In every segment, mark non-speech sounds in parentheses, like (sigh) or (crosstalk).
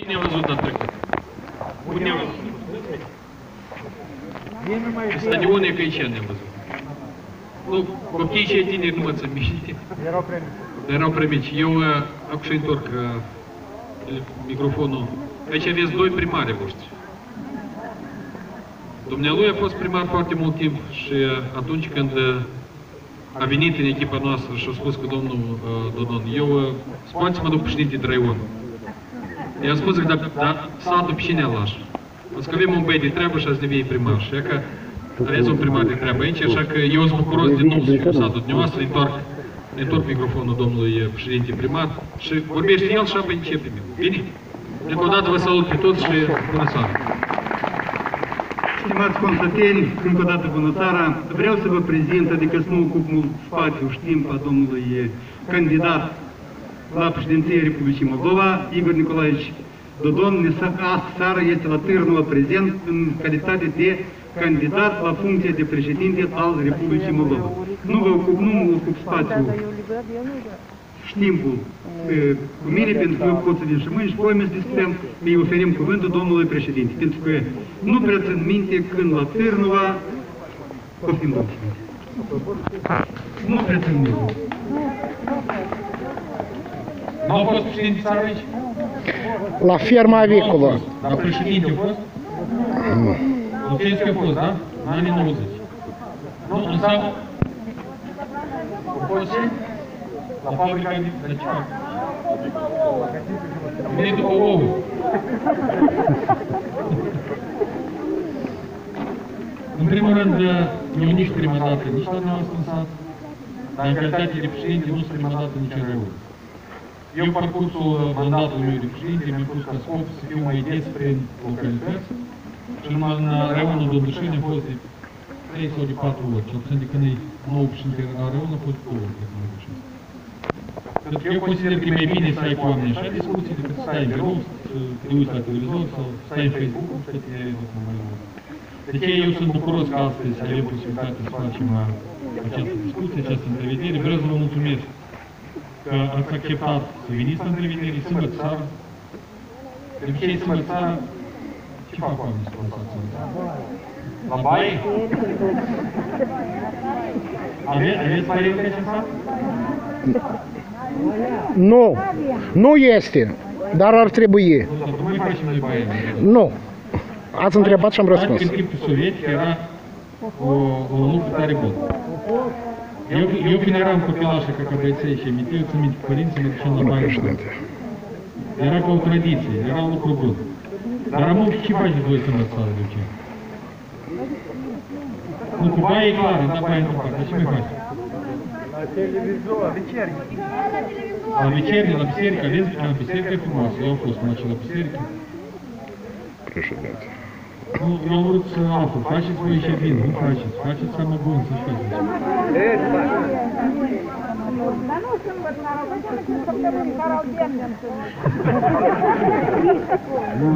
Не везуть, наприклад. Будня везуть. Стадіон, який ще не везуть. Ну, какие ще ті не думаться місті. Era primici. Eu, uh, acum și întorc uh, microfonul. Aici aveți doi primari voștri. Dumnealui a fost primar foarte mult timp și uh, atunci când uh, a venit în echipa noastră și a spus că domnul uh, Dodon, eu uh, scoați-mă după președinte de Raion. I-am spus că da, da, satul pe cine lași? O să că avem un băiat de treabă și ați devii primar. Și e că aveți un primar de treabă aici, așa că eu sunt bucuros din nou să fiu satul dumneavoastră, întorc, întorc microfonul domnului uh, președinte primar și vorbește el și apoi începem. Bine? Încă o dată vă salut pe toți și bună seara! Stimați consăteni, încă o dată bună seara. Vreau să vă prezint, adică să nu ocup mult spațiu și timp a domnului eh, candidat la președinție Republicii Moldova, Igor Nicolaevici Dodon, ne sa- astăzi seară este la Târnova prezent în calitate de candidat la funcție de președinte al Republicii Moldova. Nu vă ocup, nu mă ocup spațiu și timpul e, cu mine, pentru că eu pot să vin și mâine și poime să discutăm, îi oferim cuvântul domnului președinte. Pentru că nu prea țin minte când la Târnova, poftim domnul președinte. Nu prea țin minte. Nu a fost președinte țară aici? La ferma avicolă. Dar președinte a fost? Lucențiu a fost, da? În anii 90. Nu, însă... A fost și la fabrica de, de ce fac? Venit după ouă. În primul rând, eu nici prima dată, nici la noastră în sat, dar în calitate de președinte nu sunt prima dată nici în rău. Eu, în parcursul mandatului meu de președinte, mi-am pus ca scop să fiu mai des prin localități și numai în raionul Dobrușeni am fost de 3 sau de 4 ori, cel puțin de când e nou președinte la raion, a fost de 2 ori, cred că mă greșesc. Pentru că eu consider că e mai bine să ai cu oamenii așa discuții decât să stai în birou, să te uiți la televizor sau să stai în Facebook și să te mai mult. De ce eu sunt bucuros că astăzi avem posibilitatea să facem uh, această discuție, această întrevedere. Vreau să vă mulțumesc că ați acceptat să veniți la întrevedere sâmbătă seara. De obicei, sâmbătă seara, ce fac oamenii să părăsați sâmbătă seara? La baie? Ave- Aveți părere pe acest sat? Nu, nu este, dar ar trebui. Nu, dar nu mai facem noi baie. Nu. Ați întrebat și am răspuns. În timpul sovietic era o, o lucru tare bun. Ca o tradiție, era un lucru bun. Dar am ce faceți voi sâmbătă seara de ce? Nu, cu baie e clar, da baie nu fac, dar ce mai faci? La televizor, вечерний. La вечерне, la biserică, aveți la biserică e frumoasă, eu am fost măci la biserică. Președinte. Nu, eu am vrut să aflu, faceți voi și vin, nu faceți, faceți seama bun, să faceți. Dar nu sâmbătă la răbătă, sunt săptămâni care au demne în Nu,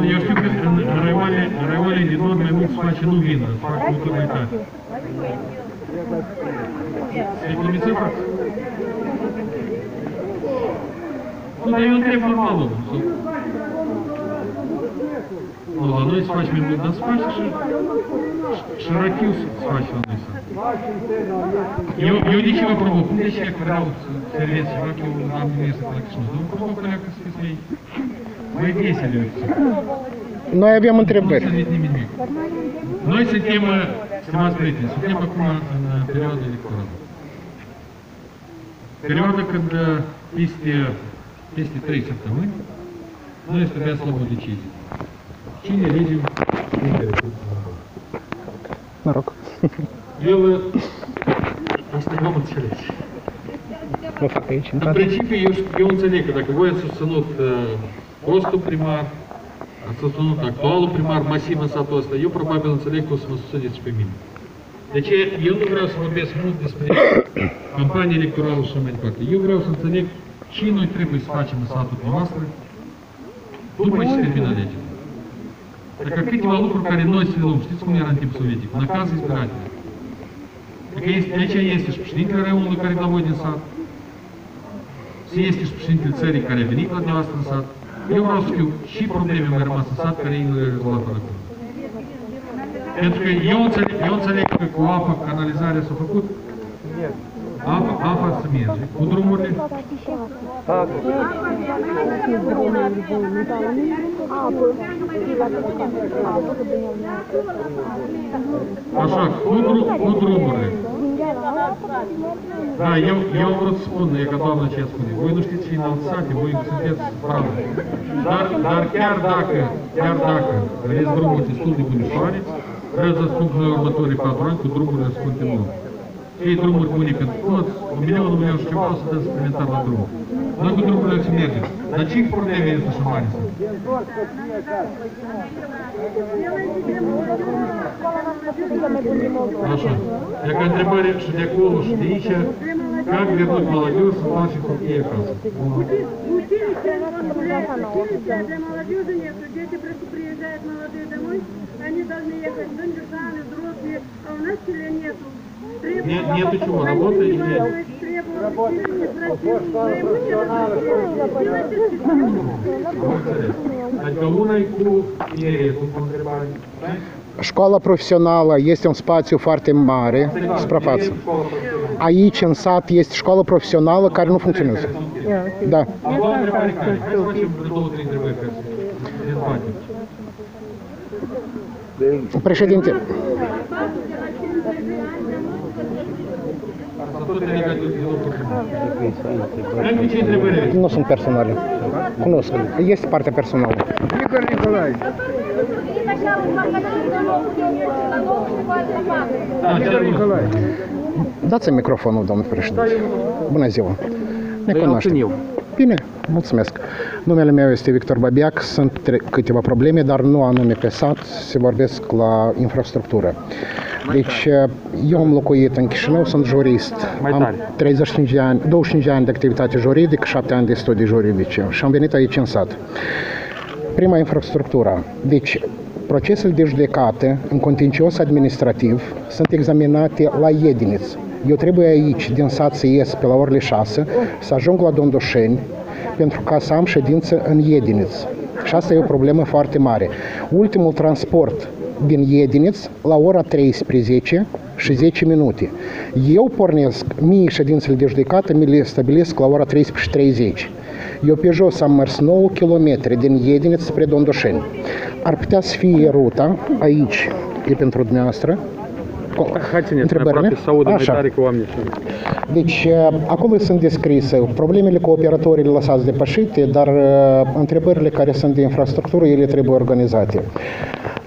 eu știu că în, în raioane, în raioane din nord mai mult se face nu vină, fac multă mai tare. Se economiță fac. Nu, dar eu întreb normal, nu. Nu, la noi se face mai mult, dar se face și, și rachiu se face la noi. Eu, eu de ce vă provoc? Cum de ce că vreau să servesc ceva, că eu am mers la Chișinău? Nu provoc că că să fiți mai, mai veseli. Noi avem Nu întrebări. să zic nimic. Noi suntem, uh, stimați prieteni, suntem acum în uh, perioada electorală. Perioada când uh, peste, peste 3 săptămâni noi trebuia să luăm o decizie. Cine alegem președintele Republicii Moldova? Mă rog. Eu uh, asta nu am înțeles. Vă fac aici, În intrați. principiu, eu, eu înțeleg că dacă voi ați susținut uh, fostul primar, ați susținut actualul primar masiv în satul ăsta, eu probabil înțeleg că o să mă susțineți și pe mine. Deci eu nu vreau să vorbesc mult despre campanie electorală și așa mai departe. Eu vreau să înțeleg ce noi trebuie să facem în satul noastră după ce se termină alegerile. Le luăm, știți cum era în timp sovietic, nakaz избирателя. Adică este, aici este și președintele raionului care la voi din sat, se este și președintele țării care a venit la dumneavoastră în sat, Eu vreau să știu și probleme mai rămas în sat care intră la acolo. Pentru că eu înțeleg, eu înțeleg că cu apă, canalizarea s-a făcut, apa, apa să merge. Cu drumurile, așa, cu, dru, cu drumurile. Da, eu, eu vreau să spun, e ca doamna ce spune, voi nu știți ce e înălțate, voi sunteți o să dăm suplimentar la drum. Noi cu drumurile să mergem. Dar ce probleme este așa mare? sunt? Așa. Я întrebare și de acolo și de aici, как вернуть молодежь в наши крутые акации? Училище, училище для молодежи нет. Дети просто приезжают молодые домой, они должны ехать Дондюшаны, взрослые, а у нас селе нету. Нет, нету чего, работы или нет? E întrebare. Școala profesională este un spațiu foarte mare, suprafață. Aici, în sat, este școală profesională care nu funcționează. Da. A doua întrebare care? Hai să facem vreo două, trei întrebări ca să dezbatem. Președinte, Asta tot e legat de lucruri. Hai cu ce întrebări aveți? nu sunt personale. Cunosc. Este partea personală. Игорь Николаевич, Da, ce răspuns? Николаевич, Dați-mi microfonul, domnul președinte. Bună ziua. Ne cunoaștem. Bine, mulțumesc. Numele meu este Victor Babiac, sunt tre- câteva probleme, dar nu anume pe sat, se vorbesc la infrastructură. Deci, eu am locuit în Chișinău, sunt jurist. Am 35 de ani, 25 de ani de activitate juridică, 7 ani de studii juridice și am venit aici în sat. Prima infrastructura. Deci, procesele de judecată în contencios administrativ sunt examinate la Iediniț. Eu trebuie aici, din sat, să ies pe la orele 6, să ajung la Dondoșeni, pentru ca să am ședință în Iediniț. Și asta e o problemă foarte mare. Ultimul transport din Iediniț la ora 13 și 10 minute. Eu pornesc, mie ședințele de judecată mi le stabilesc la ora 13.30. Eu pe jos am mers 9 km din Iediniț spre Dondoșeni. Ar putea să fie ruta aici, e pentru dumneavoastră. Hai țineți, mai Așa. Deci, uh, acolo sunt descrise. Problemele cu operatorii lăsați depășite, dar uh, întrebările care sunt de infrastructură, ele trebuie organizate.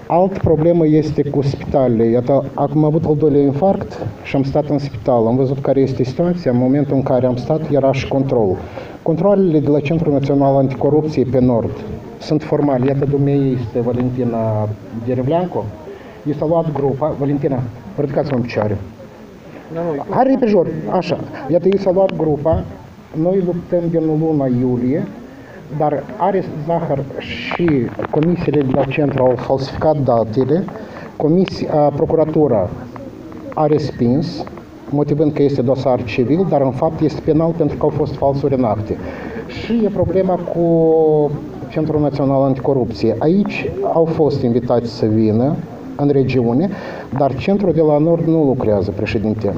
Alt problemă este cu spitalele. Iată, am avut al doilea infarct și am stat în spital. Am văzut care este situația. În momentul în care am stat, era și control. Controlele de la Centrul Național Anticorupție pe Nord sunt formale. Iată, dumneavoastră este Valentina Derevleanco. Este luat grupa. Valentina, ridicați-mă în picioare. Hai repejor, așa. Iată, i s-a luat grupa, noi luptăm din luna iulie, dar are Zahăr și comisiile de la centru au falsificat datele, comisia, procuratura a respins, motivând că este dosar civil, dar în fapt este penal pentru că au fost falsuri în acte. Și e problema cu Centrul Național Anticorupție. Aici au fost invitați să vină în regiune, dar centrul de la nord nu lucrează, președinte.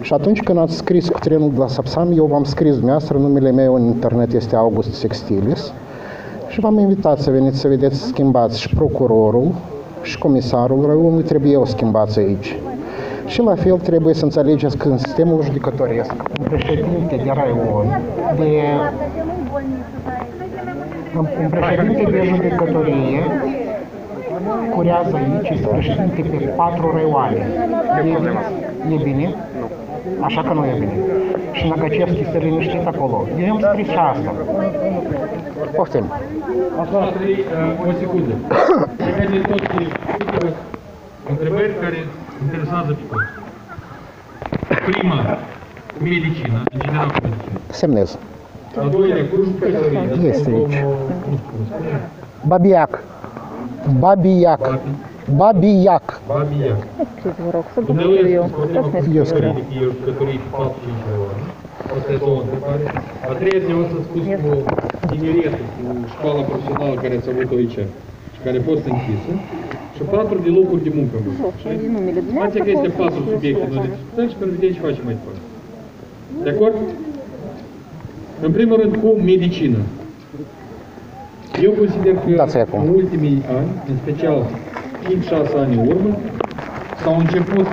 Și atunci când ați scris cu trenul de la Sapsan, eu v-am scris dumneavoastră, numele meu în internet este August Sextilis și v-am invitat să veniți să vedeți schimbați și procurorul și comisarul Raiunului trebuie eu schimbați aici. Și la fel trebuie să înțelegeți că în sistemul judecătoresc, un președinte de raion, de un un președinte de judecătorie curează aici, este președinte pe patru raioane. E, e bine? Așa că nu e bine. Și Nagacevski este liniștit acolo. Eu am scris și asta. Poftim. Asta trei, uh, o secundă. (coughs) Legat de tot de câteva întrebări care interesează pe toți. Prima, cu medicina, în general cu medicina. Semnez. Al doilea, cu jucătorii. Este aici. Nu știu cum spune. Babiac. Babiac. Babiac. Babia. Vă rog, să Dumnezeu eu. este problema cu Eu scriu. jucătorii, că e jucătorii cu 4-5 ore. Asta e două întrebare. A treia zi o să spus cu tineretul cu școala profesională care ați avut-o aici și care a fost închisă și Eu consider că Dați-i acum. în ultimii ani, în special 5-6 ani în urmă, s-au început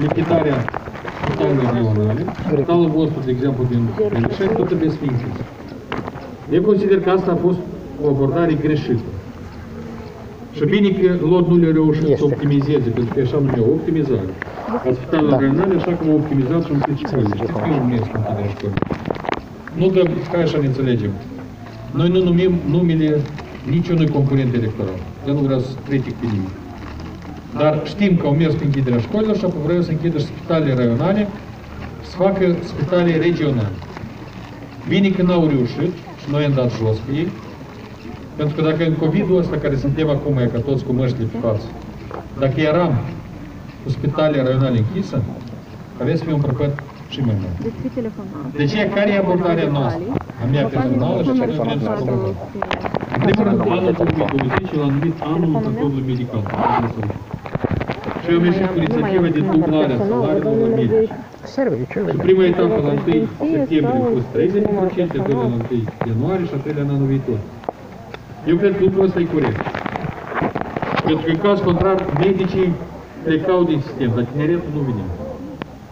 lichidarea spitalelor regionale. Spitalul vostru, de exemplu, din Belișec, tot trebuie să fie închis. Eu consider că asta a fost o abordare greșită. Și bine că lor nu le-a reușit să Este. optimizeze, pentru că așa numeau optimizare. La spitalele Da. regionale, așa cum au optimizat și închid școlile. Știți că eu numesc închiderea școlii. Nu că, ca așa ne înțelegem. Noi nu numim numele niciunui concurent electoral. Eu nu vreau să critic pe nimeni. Dar știm că au mers pe închiderea școlilor și apoi vreau să închidă și spitalele raionale, să facă spitale regionale. Bine că n-au reușit și noi am dat jos pe ei, pentru că dacă în COVID-ul ăsta care suntem acum, e ca toți cu măștile pe față, dacă eram cu spitale raionale închisă, aveți să fie un prăpăt și mai mare. Despre telefonat. De ce care e abordarea noastră? A mea personală și ce noi vrem să promovăm. În primul rând, anul 2020 l-a numit anul lucrătorului medical. Și eu am ieșit cu inițiativa de dublare a salariilor la medici. Serviciu, În prima etapă, la 1 septembrie, a fost 30%, a doilea la 1 ianuarie și a treilea în anul viitor. Eu cred că lucrul ăsta e corect. Pentru că, în caz contrar, medicii plecau din sistem, dar tineretul nu vine.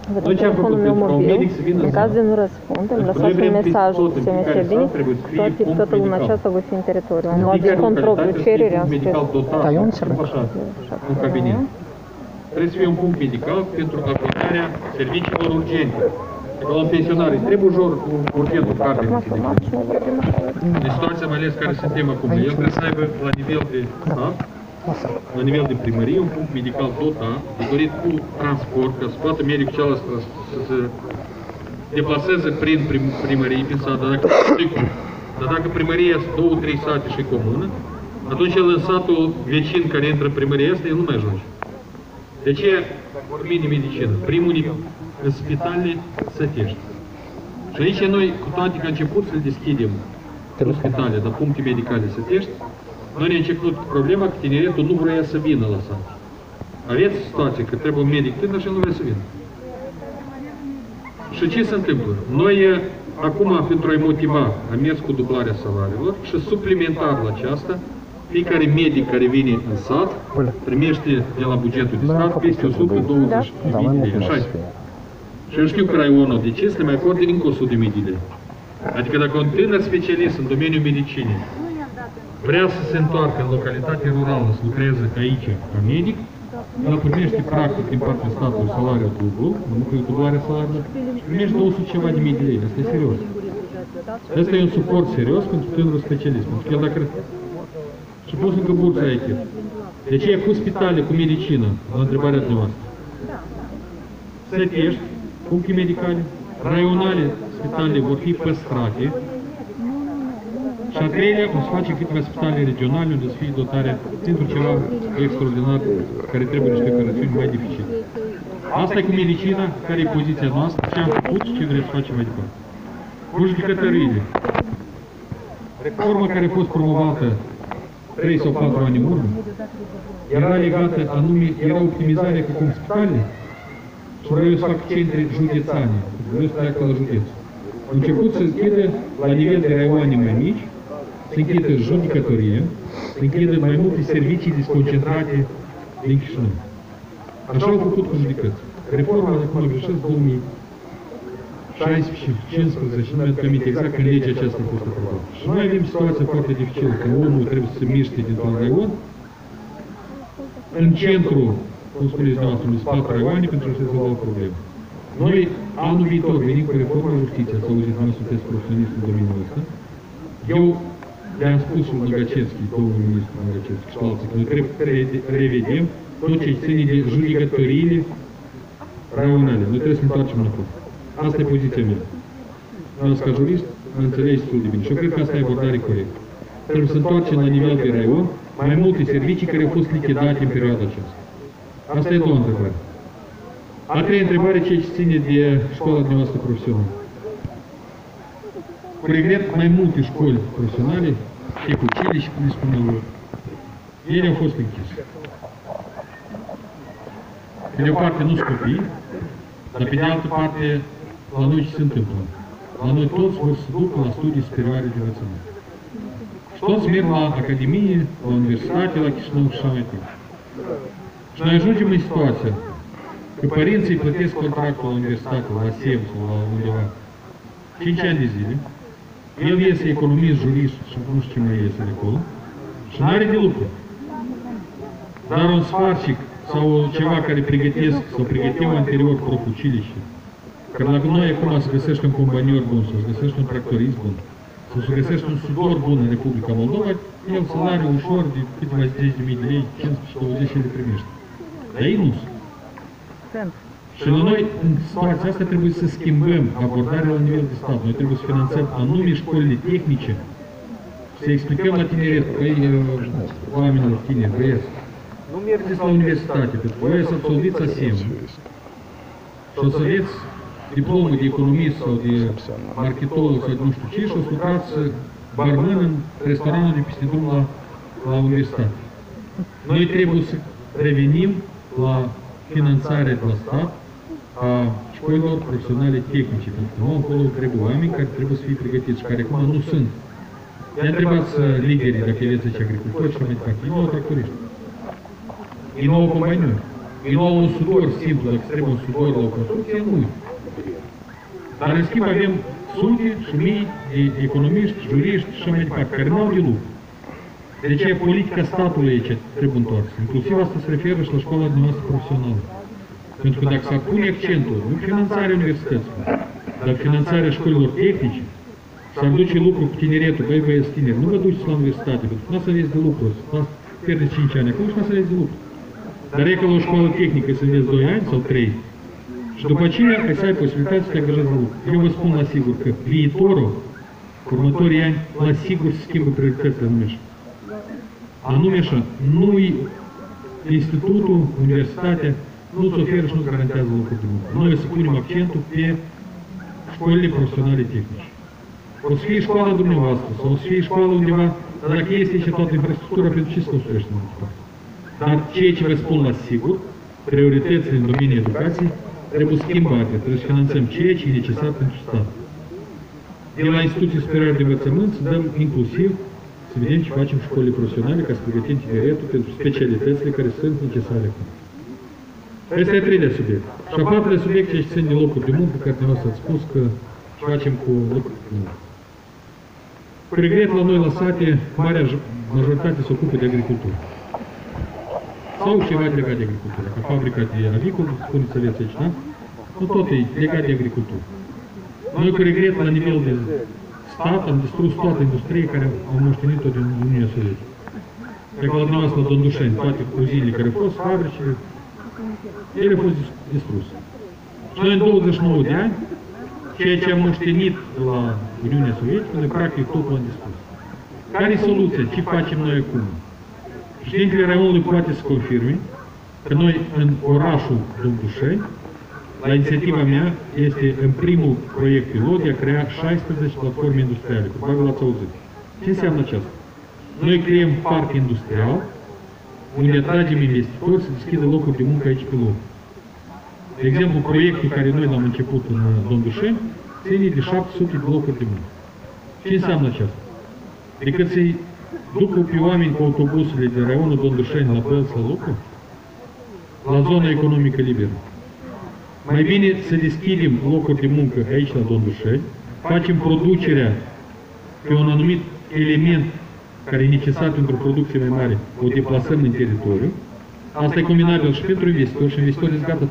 Vedem telefonul meu mobil, în caz de nu răspund, îmi lăsați un mesaj să se merge bine, toate, toată luna aceasta voi fi în teritoriu. Am luat din cont propriu cererea spre... Da, eu înțeleg. În cabinet. Trebuie să fie un punct medical pentru aplicarea serviciilor urgente. La pensionari trebuie ușor urgentul cardei. În situația mai ales care suntem acum, el trebuie să aibă la nivel de... Da? La nivel de primărie, un punct medical dotat, de dorit cu transport, ca să poată medicul celălalt să, se deplaseze prin prim, primărie, prin sat, dar dacă, dar dacă primăria sunt două, trei sate și comună, atunci el în satul vecin care intră în primăria asta, el nu mai ajunge. De ce mine medicină? Primul în spitalele sătești. Și aici noi, cu toate că început să le deschidem spitale, dar puncte medicale sătești, noi ne-am început cu problema că tineretul nu vrea să vină la sat. Aveți situație că trebuie un medic tânăr și el nu vrea să vină. Și ce se întâmplă? Noi eh, acum, pentru a-i motiva, am mers cu dublarea salariilor și suplimentar la aceasta, fiecare medic care vine în sat primește de la bugetul de stat peste 120 Da, mai de mult lei. nu Așa o să e. fie. Și eu știu că raionul de ce să le mai acorde încă 100 de mii de lei. Adică dacă un tânăr specialist în domeniul medicinei vrea să se întoarcă în localitate rurală, să lucreze aici ca medic, el primește practic din partea statului salariul dublu, nu că e dublarea salariului, și primește 200 ceva de mii de lei. Asta e serios. Asta e un suport serios pentru tânărul specialist. Pentru că el dacă... Și pus încă bursa aici. De ce e cu spitale, cu medicină, la întrebarea dumneavoastră? Sătești, puncte medicale, raionale, spitalele vor fi păstrate, și a treilea, o să face câteva spitale regionale unde să fie dotarea pentru ceva extraordinar care trebuie niște operațiuni mai dificile. Asta e cu medicina, care e poziția noastră, ce am făcut și ce vrem să facem mai departe. Cu judecătăriile. Reforma care a fost promovată 3 sau 4 ani în urmă, era legată anume, era optimizarea cu cum spitale și vreau să fac centre județane, vreau să treacă la județ. Au început să închidă la nivel de raioane mai mici, să închidă judecătorie, să închidă mai multe servicii desconcentrate din Chișinău. Așa au făcut cu judecăți. Reforma, dacă mă greșesc, 2016 și 15, nu mi-aduc aminte exact când legea aceasta a fost aprobată. Și noi avem situația foarte dificilă, că omul trebuie să se miște dintr-un raion, în centru, cum spuneți dumneavoastră, în spate raioane pentru a-și rezolva probleme. Noi, anul viitor, venim cu reforma justiției, ați auzit, noi sunteți profesionist în domeniul ăsta. Eu să re- revedem tot ce ține de judecătoriile raionale. Noi trebuie să ne întoarcem înapoi. Asta e poziția mea. Noastră ca jurist, mă înțelegi destul de bine. Și eu cred că asta e abordare corectă. Trebuie să întoarcem la nivel de raion mai multe servicii care au fost lichidate în perioada aceasta. Asta e a doua întrebare. A treia întrebare, ce ține de școala dumneavoastră profesională. Proiect mai multe școli profesionale, și cu училища, cum le spunem noi. Ele au fost închise. Pe de o parte nu sunt copii, dar pe de altă parte la noi ce se întâmplă? La noi toți vor să ducă la studii superioare de învățământ. Și toți el iese economist, jurist nu știu ce mai iese de acolo, și nu are de lucru. Dar un sfarcic sau ceva care pregătesc sau pregăteau anterior училище, că la noi acum să găsești un combanior bun, să găsești un tractorist bun, să se găsești un sudor bun în Republica Moldova, el salariu ușor de câteva zeci de mii de lei, 15-20 le primește. Dar ei nu sunt. Și la noi, în situația asta, trebuie să schimbăm abordarea la nivel de stat. Noi trebuie să finanțăm anume școlile tehnice, să explicăm la tineret, băi, uh, oamenilor tineri, băieți, nu mergeți la universitate, pentru că voi să absolviți ASEM și o să aveți diplomă de economist sau de marketolog sau de nu știu ce și o să lucrați barman în restaurantul de peste drum la, la universitate. Noi trebuie să revenim la finanțarea de la stat care acum nu sunt. I-a întrebat liderii dacă aveți aici agricultori și mai departe. Ei nu au tractoriști. Ei nu au companiuni. Ei nu au un sudor simplu, dacă trebuie un sudor la o construcție, nu. Dar în schimb avem sute și mii de economiști, juriști și așa mai departe, care nu au de lucru. De ce politica statului aici trebuie întoarsă? Inclusiv asta se referă și la școala noastră profesională. Pentru că dacă s-ar pune accentul nu finanțarea universităților, dar finanțarea școlilor tehnice, s-ar duce lucru cu tineretul, băi băieți tineri, nu vă duceți la universitate, pentru că nu să aveți de lucru, să pierdeți 5 ani acolo și nu să aveți de lucru. Dar e ca la o școală tehnică să înveți 2 ani sau 3, și după aceea ai să ai posibilitatea să te angajezi la lucru. Eu vă spun la sigur că viitorul, următorii ani, la sigur se schimbă prioritățile anume așa. Anume așa, nu institutul, universitatea, nu-ți oferă și nu garantează locuri de muncă. Noi să punem accentul pe școlile profesionale tehnice. O să fie școala dumneavoastră, sau o să fie școala undeva, dar dacă este și toată infrastructura, pentru ce să construiești mai departe? Dar ceea ce vă spun la sigur, prioritățile în domeniul educației trebuie schimbate, trebuie să finanțăm ceea ce e necesar pentru stat. De la instituții superioare de învățământ să dăm inclusiv să vedem ce facem școlile profesionale ca să pregătim tineretul pentru specialitățile care sunt necesare acum. E care dumneavoastră ați spus că ce facem cu locuri de muncă. Cu regret la noi la sate, marea majoritate se ocupă de agricultură. Sau ceva legat de agricultură. Ca fabrica de avicul, spuneți să aveți aici, da? Nu tot e legat de agricultură. Noi cu regret la nivel de stat am distrus toată industria care au moștenit-o din Uniunea Sovietică. Dacă la dumneavoastră la Dondușeni, toate uzinile care au fost, fabricile, ele au fost distruse. Și noi în 29 de ani, ceea ce am moștenit de la Uniunea Sovietică, noi practic tot l-am distrus. Care e soluția? Ce facem noi acum? Președintele Raionului poate să confirme că noi în orașul Dondușeni, la inițiativa mea, este în primul proiect pilot de a crea 16 platforme industriale. Probabil l-ați auzit. Ce înseamnă aceasta? Noi creăm parc industrial, aici pe loc. De exemplu, proiectul care noi l-am început în Dondușeni ține de 700 de locuri de muncă. Ce înseamnă aceasta? Decât să-i ducă pe oameni cu autobuzele de raionul Dondușeni la Bălți la lucru, la zona economică liberă. Mai bine să deschidem locuri de muncă aici la Dondușeni, facem producerea pe un anumit element e necesar pentru o producție mai mare, o deplasăm în teritoriu. Asta e combinabil și pentru investitori și investitorii sunt gata.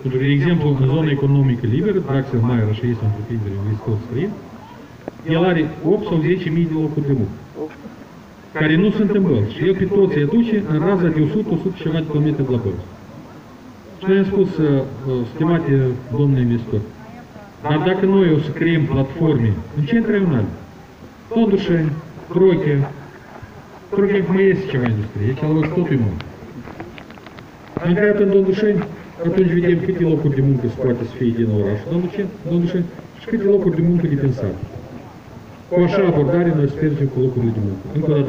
Pentru de exemplu, în zona economică liberă, Draxel Maier, așa este un întreprindere investitor străin, el are 8 sau 10 mii de locuri de muncă, care nu sunt în bălți. Și el pe toți îi aduce în raza de 100-100 ceva de kilometri de la bălți. Și noi am spus, stimate domnule investitor, dar dacă noi o să creăm platforme în centre regionale, Dondușeni, Troche, Troche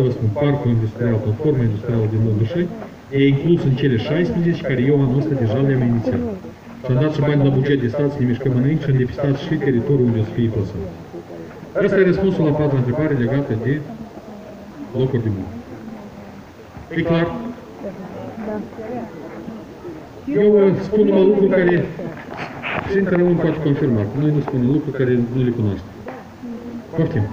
mai este ceva industrie, aici la totul e e inclus în cele 16 care eu anul ăsta deja le-am inițiat. Și am dat și bani la buget de stat să ne mișcăm înainte și am depistat și teritoriul unde o să fie păsat. Asta e răspunsul la patra întrebare legată de locuri de muncă. E clar? Eu uh, spun numai lucruri care Președintele Rămân poate confirma. Noi nu spunem lucruri care nu le cunoaștem. Poftim.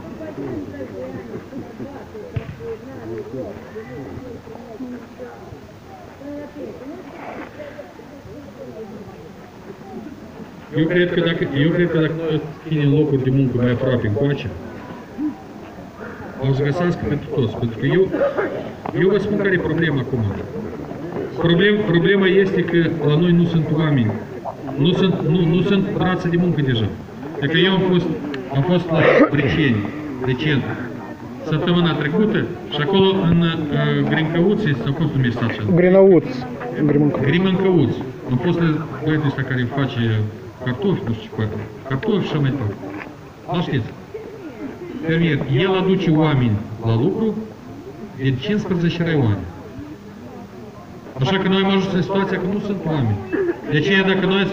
Eu cred că dacă, eu cred că dacă noi ținem locuri de muncă mai aproape încoace, o să găsească pentru toți. Pentru că eu, eu vă spun care e problema acum. Problem, problema este că la noi nu sunt oameni. Nu sunt, nu, nu sunt brațe de muncă deja. Dacă eu am fost, am fost la Briceni, recent, săptămâna trecută și acolo în uh, Grincăuți, sau cum se numește așa? Гриманка. Grimâncăuți. Am fost la băiatul ăsta care face cartofi, nu știu ce poate. Cartofi și așa mai departe. Nu știți. Fermier, el aduce oameni la lucru din 15 raioane. Așa că noi am ajuns în situația că nu sunt oameni. De aceea dacă noi...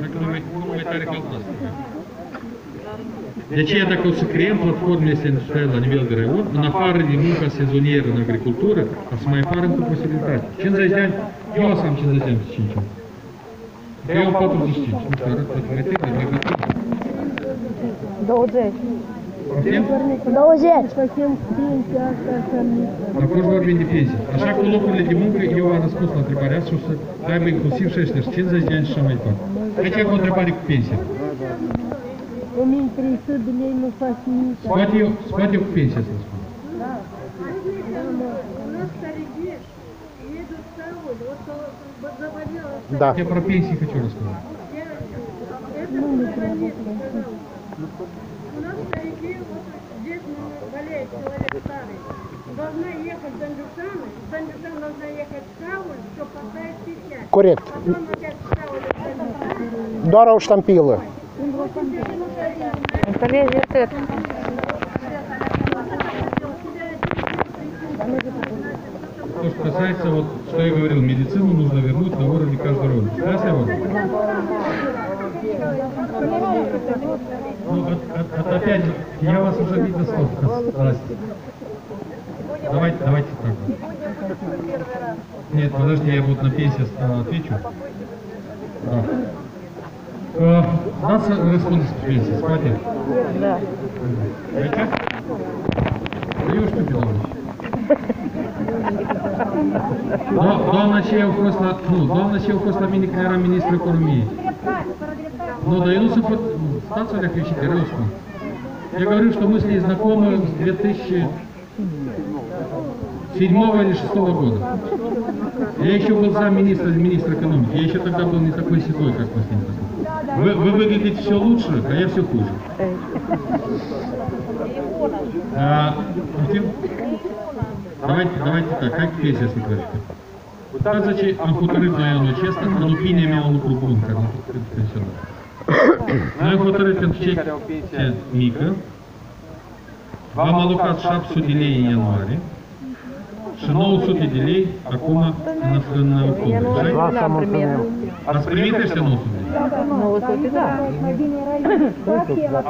Dacă nu mai, nu mai tare ca asta. De aceea dacă o să creăm platformele astea industriale la nivel de raion, în afară de munca sezonieră în agricultură, o să mai apară încă posibilitate. 50 de ani, eu o să am 50 de ani, 5 ani. Eu am 45, nu știu, arăt poate mai tânăr, mai bătrân. 20. Poftim? 20. Facem prinția asta să nu... Acum vorbim de pensii. Așa cu locurile de muncă, eu am răspuns la întrebarea asta și o să aibă inclusiv și ăștia, și 50 de ani și așa mai departe. Aici e o întrebare cu pensia. 1300 de lei nu faci nici. Poate eu, poate eu cu pensia să spun. У нас старики едут в Сауль. Вот э, заводила Да. Я про пенсии хочу рассказать. У нас старики, вот здесь болеет человек старый. Должна ехать в Дандюшан, из Дандюшана должна ехать в Сауль, чтобы поставить печать. Коррект. Потом опять в Сауль. Это. То, что касается, вот, что я говорил, медицину нужно вернуть на уровне каждого района. Да, Савва? Ну, от- от- от- опять, я вас уже видно сколько. Здрасте. Давайте, давайте так. Нет, подожди, я вот на пенсии э, отвечу. Да. Э, Нас респондис пенсии, смотрите. Да. Aici? Eu știu pe doamne. Do- doamna ce au fost la, nu, doamna ce au fost la mine când eram ministru economiei. Ну, да, и ну, статься как ищите, русскую. Я говорю, что мы с ней знакомы с 2007 или 2006 года. Я еще был замминистра, министра экономики. Я еще тогда был не такой седой, как мы с ним. Вы, вы выглядите все лучше, а я все хуже. А, давайте, давайте так, как песня слухачка. Uitați-ce am hotărât noi anul acesta, în opinia mea, un lucru bun care am făcut pentru pensionari. Noi am hotărât pentru cei care au pensie mică, v-am alocat 700 de lei în ianuarie și 900 de lei acum în, în octombrie. Я Așa? нужна, например. Ați primit ăștia 900 de lei? Ну, вот это да.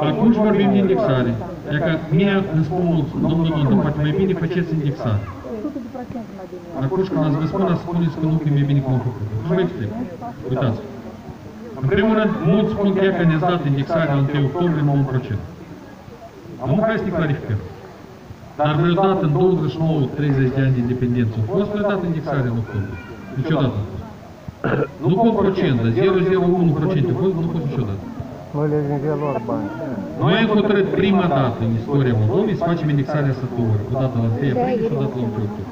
Atunci vorbim de indexare. E că mie îmi spun mulți, domnul Don, dar poate mai bine faceți indexare. Atunci când ați vă spun, ați Dar vreodată în 29-30 de ani de independență a fost vreodată indexarea în octombrie. Niciodată nu a fost. Nu cu un procent, dar 0,01% a fost, nu a fost niciodată. Noi am hotărât prima dată în istoria Moldovei să facem indexarea sătului, o dată la 1 aprilie și o dată la 1 octombrie.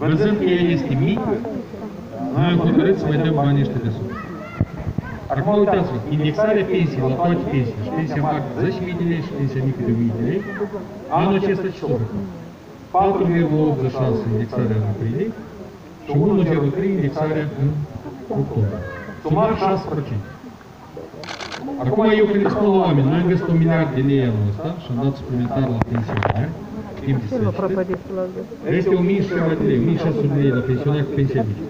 Văzând că ea este mică, noi am hotărât să mai dăm banii ăștia de sus. Pensiile, și pensia mare de 10.000 de lei și pensia mică de 1.000 de lei, anul acesta ce s-a făcut? 4,86 indexarea în aprilie și 1,03 indexarea în octombrie. Sumar 6%. Acum eu spun la oameni, noi am găsit un miliard de lei anul ăsta și am dat suplimentar la pensionari, timp de. Este 1000 și ceva de lei, 1600 de lei la pensionari cu pensia mică.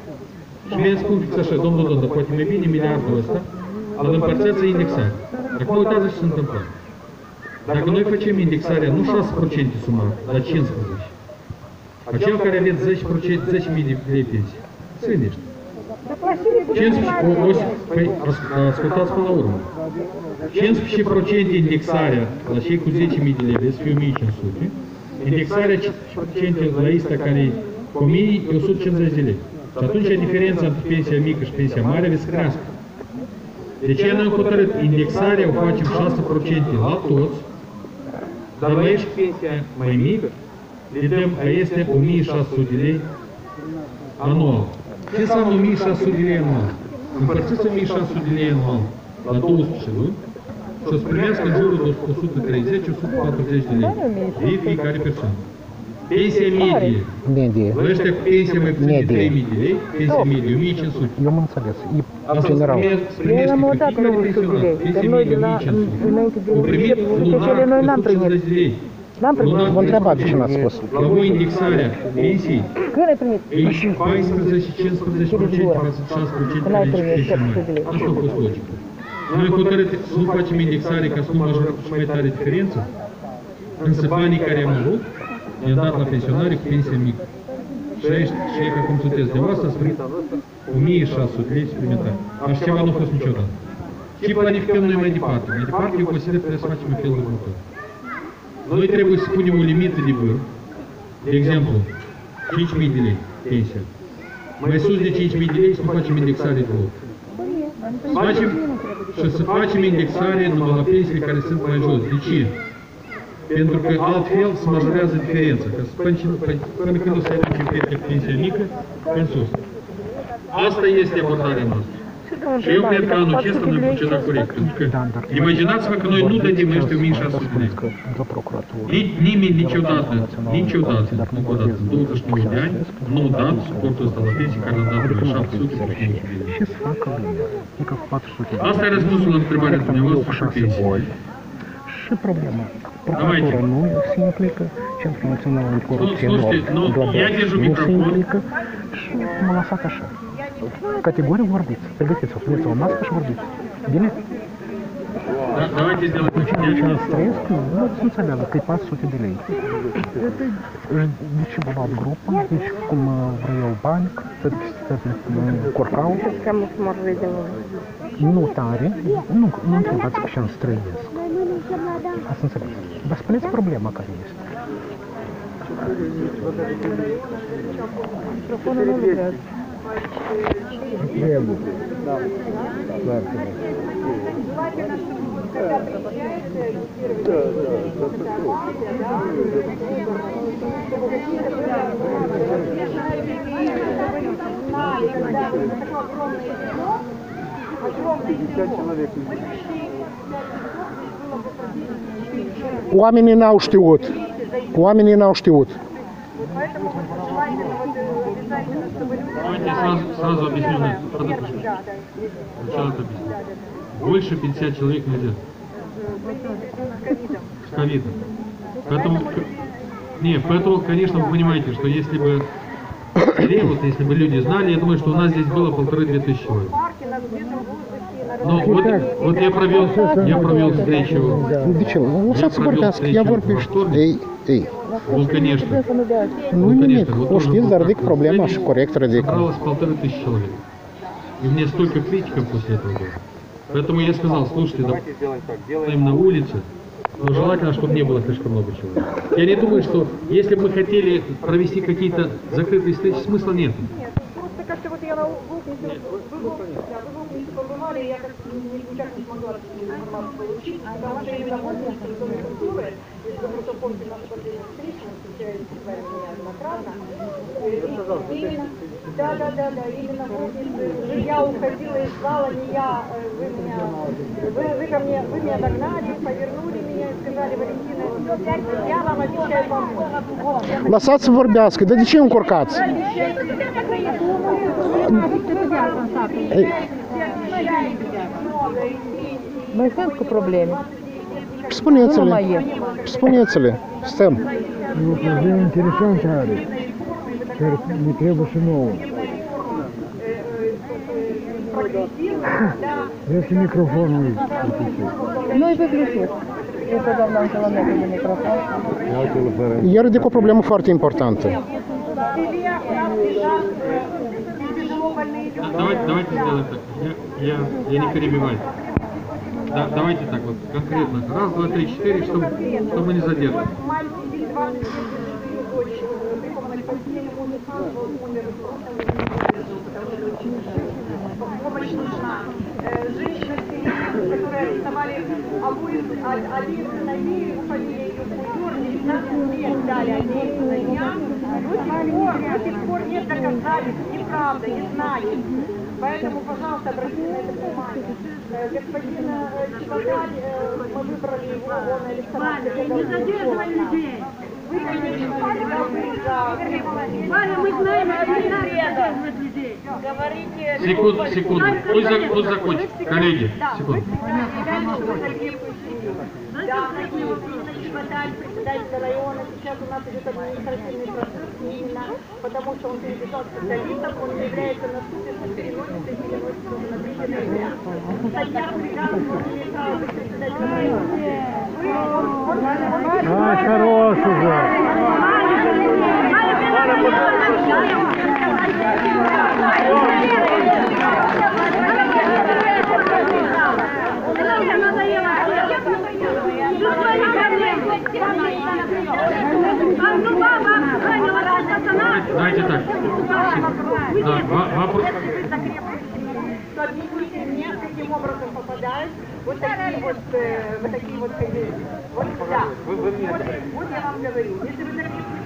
Fix așa, domnul Don, dar poate mai bine miliardul ăsta, îl împărțeați indexare. Acum uitați ce se întâmplă. Dacă noi facem indexarea nu 6% sumar, dar 15%, acel care aveți 10%, 10.000 de lei pensie, ținește. 15, o, o, păi, as- ascultați până la urmă. 15% indexarea la cei cu 10.000 de lei, să fie 1.500, indexarea 5% la ista care e cu 1.000 e 150 de lei. De ce noi am hotărât? Indexarea o facem 6% la toți, dar la ești pensia mai mică, le dăm că este 1600 de lei anual. Ce înseamnă 1600 de lei anual? Împărțiți 1600 de lei anual la 12 luni și o să primească în jurul de 130-140 de lei de fiecare persoană. Pensia medie, Medie. la ăștia cu pensie mai puțin de Medie. 3000 de lei, pensia medie 1500. Eu am înțeles. E Asta în general. primește- Eu primește am pe uitat fiecare 900 de pensionar, lei. pensie Dar noi medie de la, 1500. înainte de O primit cele noi n-am primit. 150 de lei. N-am primit. Lunar Vă întrebat de ce n-ați spus. La voi indexarea pensiei Când ai primit? e 14-15% față de 6% Când ai care primit e pensia 700 de lei. Asta a fost logica. Noi am hotărât să nu facem indexare ca să nu majorăm și mai tare diferență, însă banii care am avut i-am dat la pensionari cu pensie mică. Și aici, și aici, cum sunteți de asta, ați primit 1600 lei suplimentare. Așa ceva nu a fost niciodată. Ce planificăm noi mai departe? Mai departe, eu consider că trebuie să facem în felul următor. Noi trebuie să punem o limită de vârf, de exemplu, 5.000 de lei pensia. Mai sus de 5.000 de lei să nu facem indexare de loc. Să facem, și să facem indexare numai la pensiile care sunt mai jos. De ce? Pentru că altfel se majorează diferența. Că până, când o să ajungem pe pensia mică, în sus. Asta este abordarea noastră. Și eu cred că anul acesta noi procedăm corect. Pentru că imaginați-vă că noi nu dădim ăștia 1600 de lei. Nimeni niciodată, niciodată, încă o dată, în 29 de ani, nu a dat suportul ăsta la pensii care l-a dat nu 700 trebuie să Și să facă lumea. Adică cu 400 de Asta e răspunsul la întrebarea dumneavoastră și boli și problema. Centrul Național Anticorupție Nu, nu, слушайте, ну, Global я держу nu se microfon. implică și mă lăsat așa. Categoric vorbiți. Pregătiți-o, puneți o mască și vorbiți. Bine? Da, Давайте сделаем так. Ceea ce Я- ați trăiesc, nu să înțeleagă că e 400 de lei. De ce vă luat grupă, deci cum uh, vreau bani, toate chestiile curcau, Cam să mă vedem. Nu, nu întrebați pe ce îmi străiesc. Asta Oamenii n-au știut. Oamenii n-au știut. Сразу, сразу. Больше 50 человек нельзя. С ковидом. Поэтому, не, поэтому, конечно, вы понимаете, что если бы (coughs) вот если бы люди знали, я думаю, что у нас здесь было полторы-две тысячи человек. На Но вот, вот я провел, я провел встречу, De ce? Lăsați să vorbească, ea vorbește. Ei, ei. ну, конечно, Ну, nimic. конечно, вот dar так. ridic problema și corect ridic. Собралось полторы тысячи человек. И мне столько критиков после этого было. Поэтому я сказал, слушайте, делаем на улице, но желательно, чтобы не было слишком много человек. Я не думаю, что если бы мы хотели провести какие-то закрытые встречи, смысла нет. Нет, просто как-то вот я на выпуске, да, и я не- никак не смогла информацию получить, потому что именно в области Дома культуры, если вы просто помните нашу последнюю встречу, мы встречались с вами неоднократно, э, и именно, да, да, да, да, именно в уже я уходила из зала, не я, э, вы меня, вы, вы ко мне, вы меня догнали, повернули меня и сказали, Валентина, я вам обещаю помочь. Ce încurcați? Ei, много и, и Mai sunt cu probleme. Spuneți-le. Spuneți-le. Stăm. E o problemă interesantă are, care ne trebuie și nouă. Este microfonul îi Nu-i выключит. Это давно un kilometru de microfon. Eu ridic o problemă foarte importantă. Да, Давайте, давайте сделаем так. Я, Я, я не перебиваю. Да, давайте так вот, конкретно. Раз, два, три, четыре, чтобы, чтобы не задерживать. Мальчик, 20 дочь, выполнили последний музыкант, он умер в прошлом году, потому что очень помощь нужна. Э, Женщина, которые арестовали обоих, а- один сыновей, фамилия Куйор, 19 лет дали обеим сыновьям, до сих пор, до сих пор нет доказательств, неправда, не знаю. Поэтому, пожалуйста, обратите на это внимание. Э, Господина э, Чебокаль, э, мы выбрали его, он электорат. Не задерживай людей. Валя, мы знаем, что. Секунду, секунду. Пусть, за- пусть закончит. Коллеги, секунду. Да, такие Шваталь, председатель района, сейчас у нас идет административный процесс именно, потому что он перебежал к специалистам, он не является на суд, если переносится, и переносится уже на 3 ноября. Статья бригады председатель района. Вы- он- он- Ай, хорош уже. Давайте так. Да, во- вопрос. Каким образом попадают вот такие вот, э, вот такие вот ковры. Вот да. Вот, вот я вам говорю. Если вы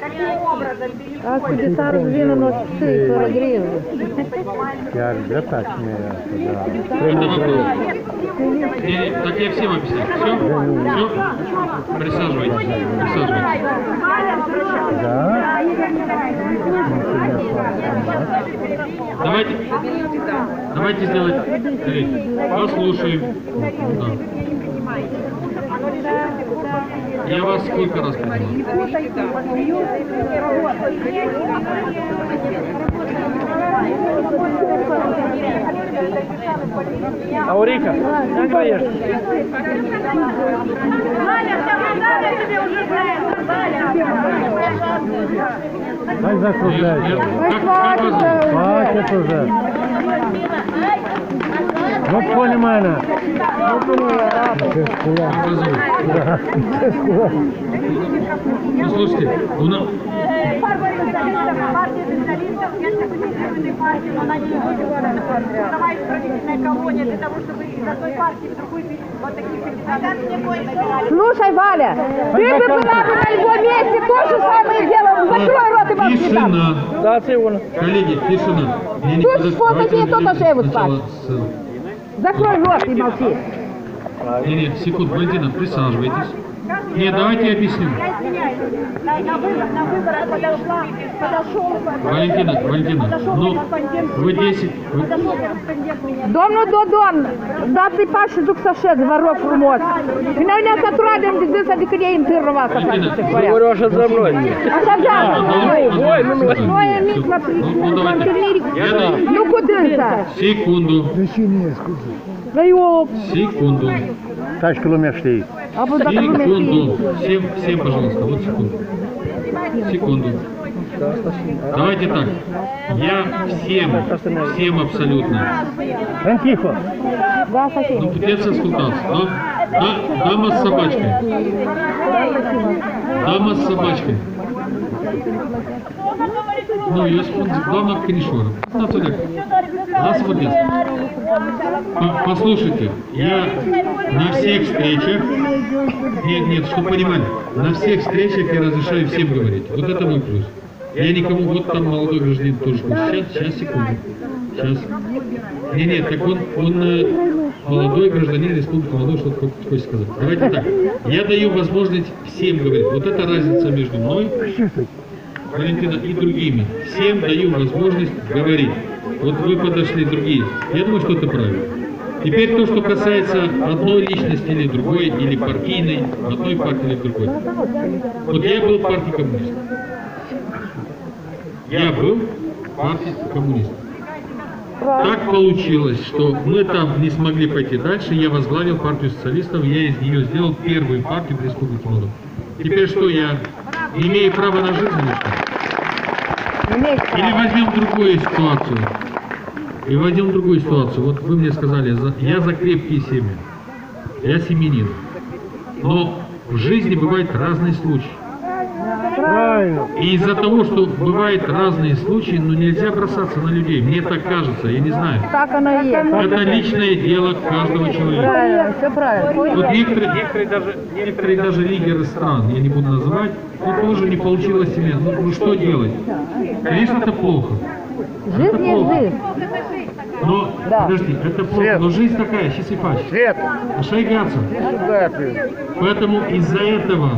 каким образом А переходит, кудесар вину носит 40 гривен. Это вопрос. Не, не, так я всем объясню. Все? Все? Присаживайтесь. Присаживайтесь. Da? Давайте, давайте сделать, послушаем. Да. Я вас сколько раз? Aurica, как даешь? Валя, бригада тебе уже Как Я- закружать? я- как, как вас зовут? Хватит уже. Вот понимаю. Ну, слушайте, у нас... партия специалистов, если вы не в партии, но она не будет давай исправительная колония для того, чтобы из одной партии в другую перейти. вот таких кандидатов. Слушай, Валя, ты бы была бы на его месте, то же самое делала. Закрой рот и молчи там. Тишина. Коллеги, тишина. Не, не, Тут подожди, что давайте такие, Закрой рот и молчи. Не, не, секунду, Валентина, присаживайтесь. Нет, давайте я объясню. Я извиняюсь, на, на, выбор, на выборах подошла, подошел, Vălentina, Valentina, nu, вы 10, вы, подошел корреспондент меня. Domnul Dodon, dați-i pași și duc să așez, vă rog frumos. Și noi ne-am săturat de zi să decât ei întârnă să facă ce părea. așa за мной. Așa da, Voi, nu noi. Noi mici la Nu, nu, давайте. Я даю. Nu cu dânsa. Секунду, Că eu, секунду, Taci că lumea știe. apoi dacă lumea știe. Секунду. Всем, всем, пожалуйста, вот секунду. Секунду. Давайте так. Я всем, всем абсолютно. Știi. Ну, птица скутался. Да? Да, дама с собачкой. Дама с собачкой. Ну, я спонсор, дама Кришора. На. Нас вот. По- Послушайте, я на всех встречах, нет, нет, чтобы понимали, на всех встречах я разрешаю всем говорить. Вот это мой плюс. Я никому, вот там молодой гражданин тоже. Сейчас, сейчас, секунду. Сейчас. Не, нет, так он, он э, молодой гражданин Республики Молдова, что-то хочет- хочет сказать. Давайте так. Я даю возможность всем говорить. Вот это разница между мной, Валентина, и другими. Всем даю возможность говорить. Вот вы подошли другие. Я думаю, что это правильно. Теперь то, что касается одной личности или другой, или партийной, одной партии или другой. Вот я был в партии коммунистов. Я был в партии коммунистов. Так получилось, что мы там не смогли пойти дальше, я возглавил партию социалистов, я из нее сделал первую партию в Республике Молдова. Теперь что, я имею право на жизнь или возьмем другую ситуацию. И возьмем другую ситуацию. Вот вы мне сказали, за- я за крепкие семьи. Я семенин. Но в жизни бывают разные случаи. Правильно. И из-за того, что бывают разные случаи, ну нельзя бросаться на людей. Мне так кажется, я не знаю. Так оно и есть. Это личное дело каждого человека. Правильно, все правильно. Вот некоторые, некоторые, даже, некоторые даже лидеры стран, я не буду называть, ну тоже не получилось себе. Ну, ну что делать? Конечно, это плохо. Жизнь есть жизнь. Но, Да. подожди, это плохо. Но жизнь такая, счастливая. Свет, Шайгаться. Поэтому из-за этого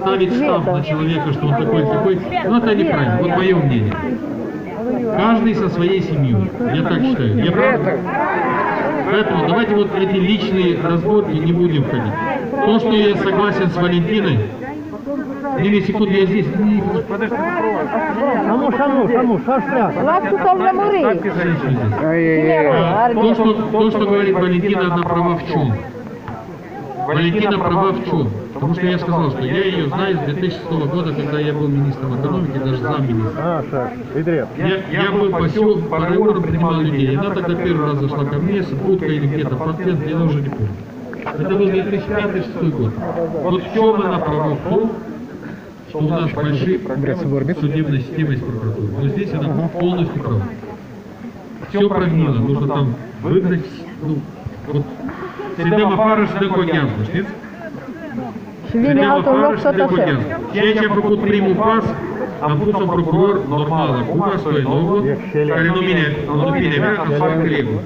ставить штамп на человека, что он такой такой, ну это неправильно, вот мое мнение. Каждый со своей семьей, я так считаю. Я прав? Поэтому давайте вот эти личные разборки не будем ходить. То, что я согласен с Валентиной, или секунду, я здесь, подожди, Саму, саму, саму, шашля. Las tu să lămuri. женщина здесь. Ай-яй-яй. А, То что, то, что говорит Валентина, она права в чем? Валентина права в чем? Потому что я сказал, что я ее знаю с 2006 года, когда я был министром экономики, даже замминистра. А, Саш, Идрет. Я, я был по селу, по району принимал людей. Она тогда первый раз зашла ко мне с будкой или где-то пациент, я уже не помню. Это был 2005-2006 год. Вот в чем она права? В том, что у нас большие проблемы с судебной системой и с прокуратурой. Но здесь она полностью права. Все прогнило, нужно там выгнать, ну, вот, Седема Фараш такой гязно, altul loc tot așa. Ceea ce a făcut primul pas, am pus un procuror normal acum, Stoinovul, care nu vine, nu vine vrea că fac reguli.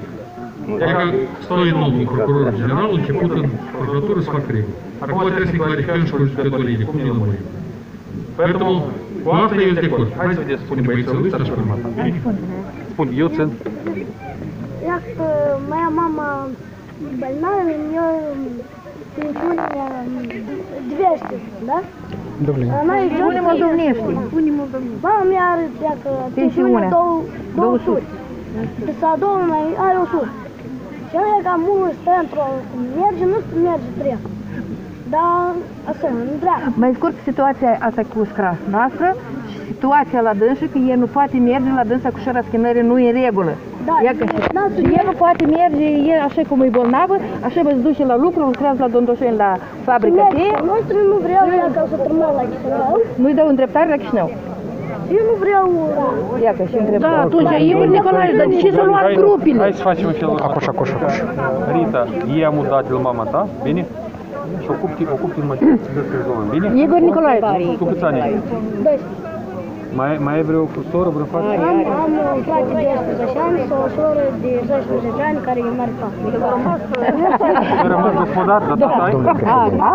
Dacă Stoinovul, procuror general, a început în procuratură să fac reguli. Acum trebuie să-i clarificăm și cu judecătorile, cum ne lămurim. Поэтому cu asta eu sunt de acord. Hai să vedeți, spune băiețelul ăsta și prima ta. Spun, eu țin. Як э, моя мама больная, у нее пенсионная м, 200, да? Давление. Она идет... Punem o domnești. Mama mea are dacă Pensiune. pensiune 200. 200. Și sa domnul mai are 100. Și ăla ca mulți pentru a merge, nu merge prea. Dar așa, nu dreapta. Mai scurt, situația asta cu scras noastră și situația la dânsă, că el nu poate merge la dânsa cu șara schinării, nu e în regulă. Da, Ia că e- da, și el nu poate merge, el așa cum e bolnavă, așa vă se duce la lucru, lucrează la Dondoșeni la fabrica cheie, Nostru nu vreau ea ca să trămă la Chișinău. nu-i dau îndreptare la Chișinău. Eu nu vreau... Ia că și întreb. Da, atunci, Igor Nicolae, dar de ce să luați grupile? Hai să facem în felul Acoș, acoș, acoș. Rita, ia mudat de la mama ta, bine? Și ocupi, ocupi în mașină să te rezolvăm, bine? Igor Nicolae. Tu câți ani ai? Mai, mai ai vreo soră, vreo fată? Am, am un frate de 11 ani și o soră de 12 ani care e mare fată. Ai rămas gospodar, dar tata ai?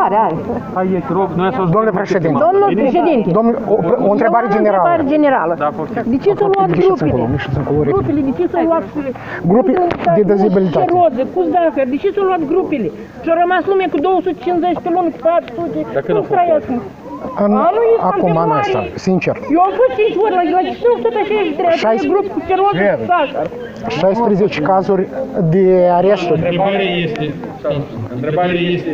Are, are. Hai, ieși, rog, noi să Domnule președinte. Domnul președinte, Domnul, o, o întrebare o întrebare generală. generală. Da, poftim. De ce să luați Mișiți încolo, grupile? mișiți încolo, repede. Grupile, de ce să luați... Grupe de dezabilitate. Cu roze, cu zahăr, de ce să luați grupile? Și a rămas lumea cu 250 pe lună, cu 400. Dacă Cum n-a fost trăiesc? În, Anul este acum, în anul februarie. ăsta, sincer, Eu am fost 5 ori la, la Chișinău, tot așa și trebuie. Șaisprezece. grup cu ciroză, cu zahăr. 16 cazuri de aresturi. Întrebarea este, stați, întrebarea este,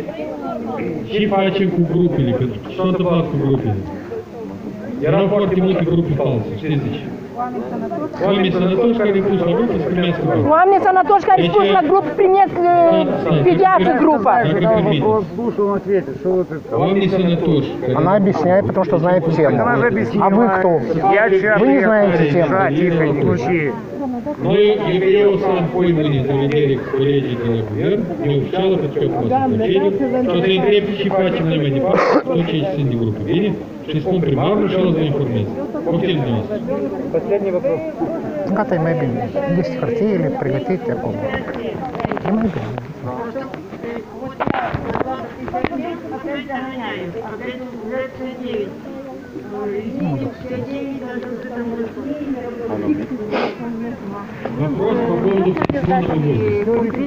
ce facem cu grupele? Că ce s-a întâmplat cu grupele? Erau foarte multe grupe false, știți uh, pe viață grupa. Dacă permiteți. Слушай, он ответит, что вот это. Oamenii sănătoși Она объясняет, потому что знает тему. А вы кто? Я Вы не знаете тему. Да, тихо, не кричи. Его сам поймали заведели к коллеге Гулер, не увчало почему назначение, что за întreb și facem noi mai departe, tot ce sunt de grupă. Bine? Și dumneavoastră. Последний вопрос. E bine. Este hârtiile pregătite acolo. E mai bine. Вопрос по поводу.